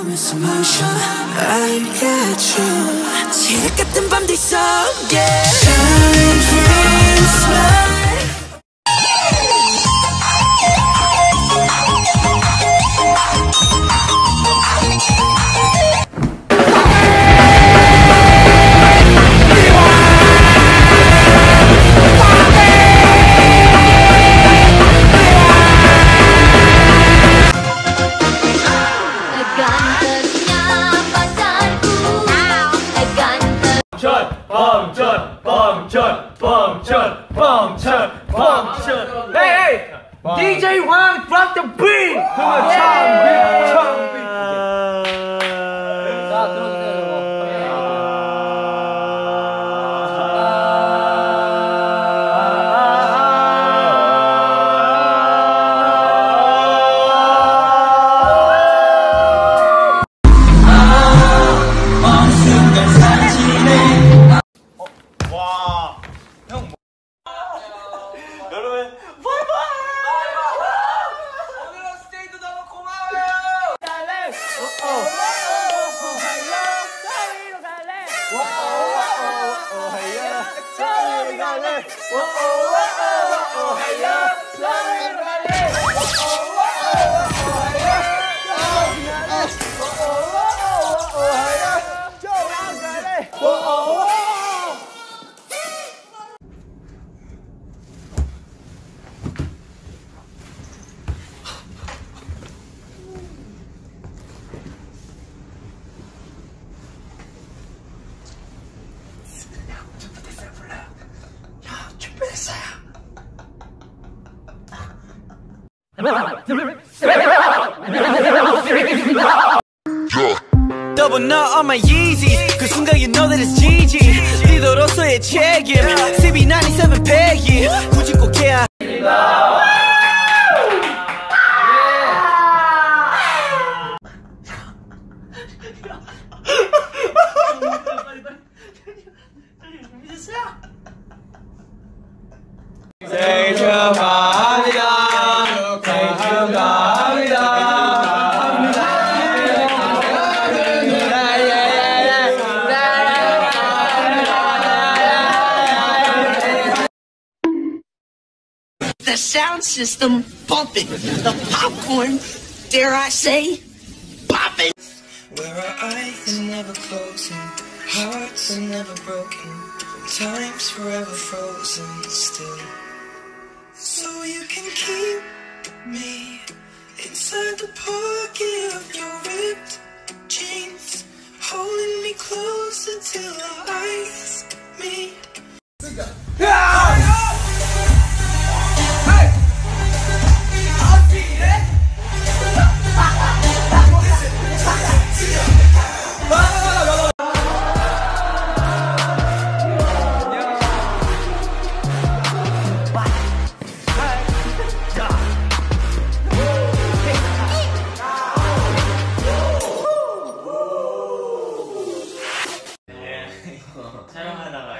Promise emotion I got you 지옥 같은 밤들 속에 Function, function, function, function. Hey, hey! DJ Wang from the beat! everybody. Whoa, oh, whoa, oh, whoa, oh, hey, yo. Oh. Double nut on my Yeezys 그 순간 you know that it's GG 리더로서의 책임 CB97 패기 굳이 꼭 해야 생일 축하 sound system pumping, the popcorn, dare I say, popping. Where our eyes are never closing, hearts are never broken, time's forever frozen still. So you can keep me inside the pocket of your ripped jeans, holding me closer till our eyes meet. Yeah! 촬영하다가